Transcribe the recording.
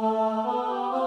Música